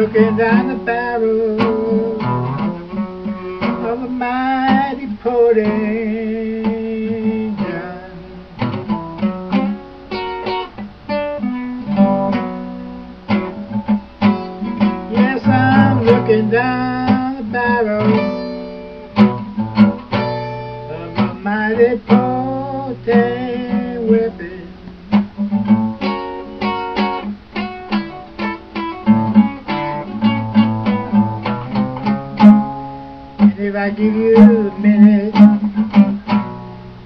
looking down the barrel of a mighty porting gun. Yes, I'm looking down the barrel of a mighty porting weapon. If I give you a minute,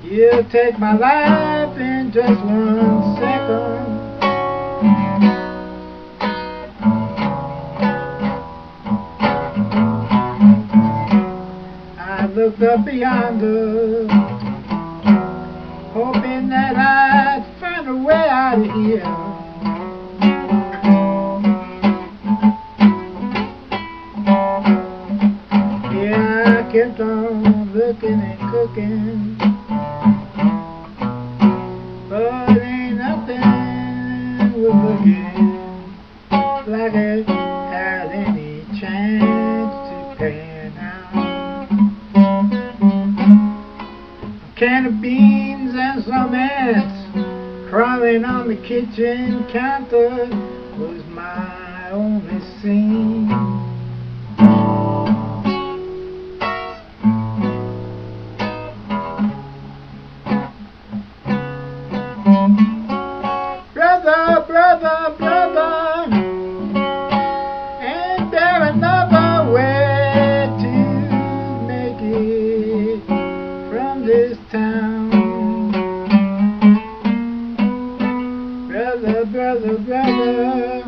you'll take my life in just one second. I looked up yonder, hoping that I'd find a way out of here. Kept on looking and cooking, but ain't nothing was looking like it had any chance to pan out. A can of beans and some ants crawling on the kitchen counter was my only scene. Brother, brother, brother, ain't there another way to make it from this town? Brother, brother, brother,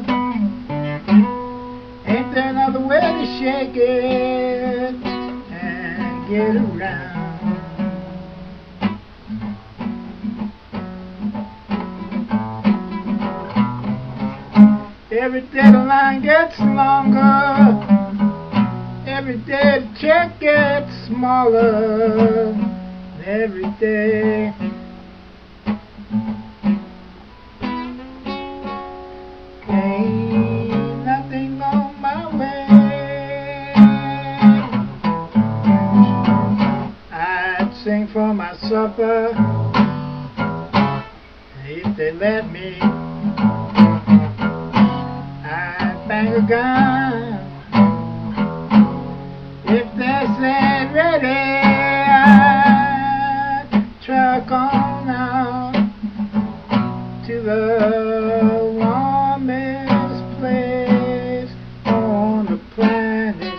ain't there another way to shake it and get around? Every day the line gets longer. Every day the check gets smaller. Every day. Ain't nothing on my way. I'd sing for my supper if they let me. A gun if they said ready. I'd truck on out to the warmest place on the planet.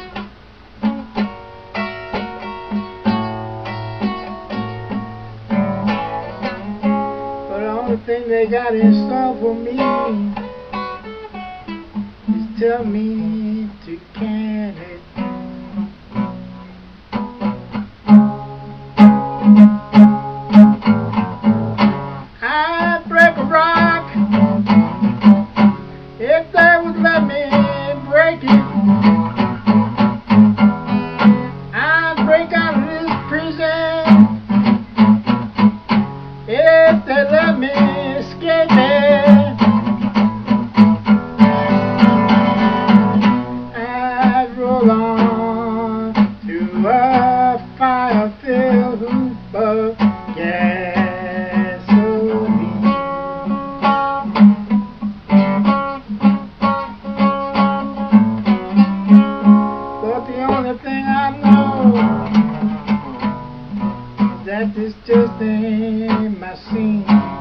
But the only thing they got in store for me tell me to can it. I'd break a rock if they would let me break it. I'd break out of this prison if they let me escape it. Thing I know that this just ain't my scene.